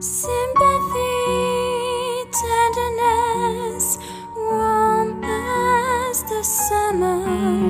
Sympathy, tenderness, warm as the summer.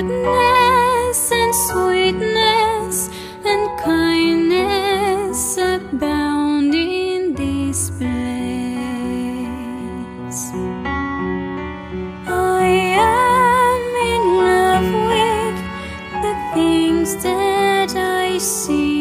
Goodness and sweetness and kindness abound in this place. I am in love with the things that I see.